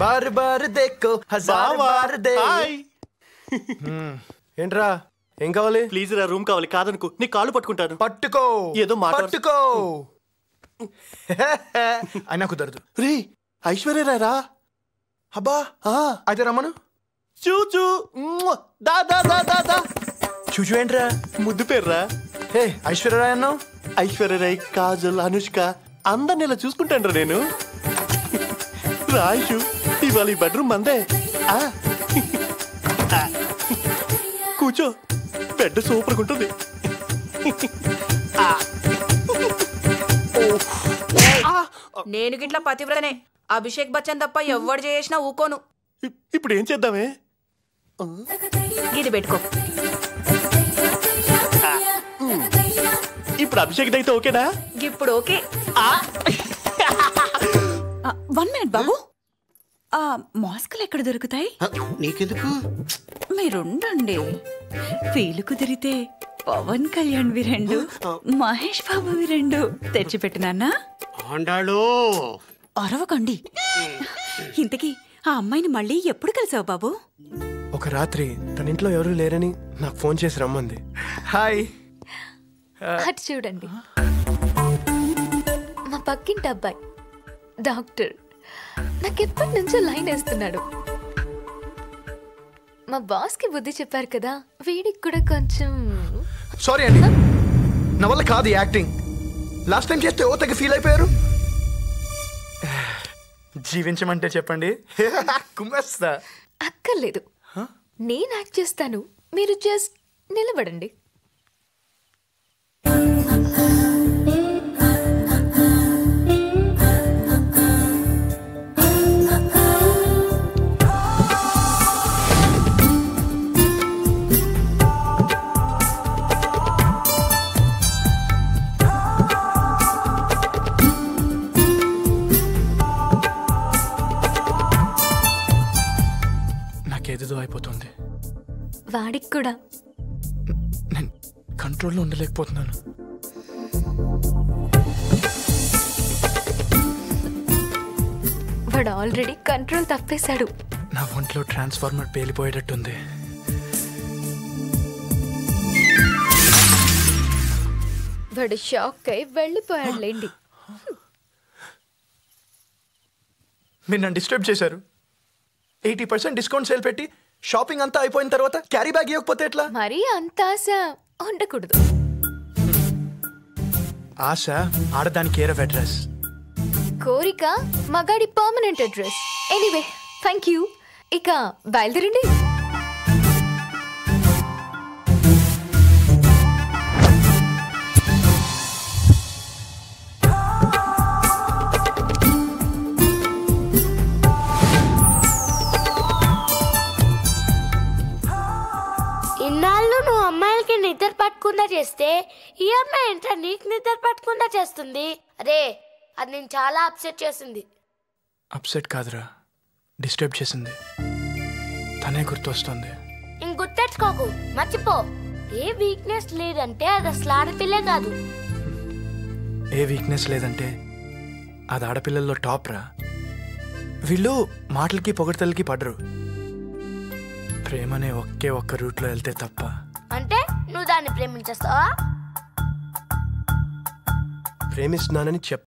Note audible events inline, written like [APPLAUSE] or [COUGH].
Bar బార్ దేకో హజార్ బార్ దే హాయ్. ఏంట్రా ఏం కావాలి? ప్లీజ్ రా రూమ్ కావాలి. కాదనుకో నీ కాళ్ళు పట్టుకుంటాను. పట్టుకో. ఏదో మాట- పట్టుకో. అయినా కుదరదు. రే ఐశ్వర్య రా. అబ్బా అయితే రమ్మను. చూచూ. దా దా దా దా దా. చూచు ఏంట్రా? ముద్దు పేర్రా హే ఐశ్వర్యరాయ్ అన్నావు? ఐశ్వర్య రాయ్ కాజల్ అనుష్క అందరిని ఇలా చూసుకుంటాను నేను. రాయు ఇవాళ ఈ బెడ్రూమ్ మందే. కూర్చో. బెడ్ సూపర్ ఉంటుంది. నేను గిట్ల పతివ్రతనే. అభిషేక్ బచ్చన్ తప్ప ఎవ్వడు చేసినా ఊకోను. ఇప్- ఇప్పుడు ఏం చేద్దామే? ఇది పెట్టుకో. ఇప్పుడు అభిషేక్ అయితే ఓకేనా? ఇప్పుడు ఓకే. వన్ మినిట్ బాబు. ఆ మాస్కులు ఎక్కడ దొరుకుతాయి? నీకెందుకు? మీరుండండి. వీలు కుదిరితే పవన్ కళ్యాణ్ వి రెండు మహేష్ బాబు వి రెండు తెచ్చిపెట్టినానా అరవకండి. ఇంతకీ ఆ అమ్మాయిని మళ్ళీ ఎప్పుడు కలిసావు బాబు? ఒక రాత్రి తన ఇంట్లో ఎవరు లేరని నాకు ఫోన్ చేసి రమ్మంది. హాయ్. అటు చూడండి. మా పక్కింటి అబ్బాయి డాక్టర్. నాకు ఎప్పటి నుంచో లైన్ వేస్తున్నాడు. మా బాస్కి బుద్ధి చెప్పారు కదా వీడికి కూడా కొంచెం సారీ అండి. నా వల్ల కాదు యాక్టింగ్. లాస్ట్ టైం చేస్తే ఓ ఫీల్ అయిపోయారు. జీవించమంటే చెప్పండి. [LAUGHS] కుమ్మేస్తా. అక్కర్లేదు. నేను యాక్ట్ చేస్తాను. మీరు జస్ట్ నిలబడండి. నాకేదేదో అయిపోతుంది వాడికి కూడా. నేను కంట్రోల్లో ఉండలేకపోతున్నాను. వాడు ఆల్రెడీ కంట్రోల్ తప్పేశాడు. నా ఒంట్లో ట్రాన్స్ఫార్మర్ పేలిపోయేటట్టుంది. వాడు షాక్ అయి వెళ్ళిపోయాడు లేండి మీరు నన్ను డిస్టర్బ్ చేశారు. ఎయిటీ పర్సెంట్ డిస్కౌంట్ సేల్ పెట్టి షాపింగ్ అంతా అయిపోయిన తర్వాత క్యారీ బ్యాగ్ ఇవ్వకపోతే ఎట్లా? మరీ అంత ఆశ. ఉండకూడదు. ఆశ ఆడదానికి కేర్ ఆఫ్ అడ్రస్. కోరిక మగాడి permanent address anyway thank you ఇక బయలుదేరండి. ఇన్నాళ్ళు నువ్వు అమ్మాయిలకి నిద్ర పట్టకుండా చేస్తే ఈ అమ్మాయి ఏంట్రా నీకు నిద్ర పట్టకుండా చేస్తుంది? అరే అది నేను చాలా అప్సెట్ చేసింది. అప్సెట్ కాదురా. డిస్టర్బ్ చేసింది. తనే గుర్తొస్తుంది. ఇంక గుర్తెచ్చుకోకు. మర్చిపో. ఏ వీక్నెస్ లేదంటే అది అసలు ఆడపిల్లే కాదు. ఏ వీక్నెస్ లేదంటే అది ఆడపిల్లల్లో టాప్ రా. వీళ్ళు మాటలకి పొగడతలకి పడరు. ప్రేమనే ఒకే ఒక్క రూట్లో వెళ్తే తప్ప. అంటే నువ్వు దాన్ని ప్రేమించేస్తావా? ప్రేమిస్తున్నానని చెప్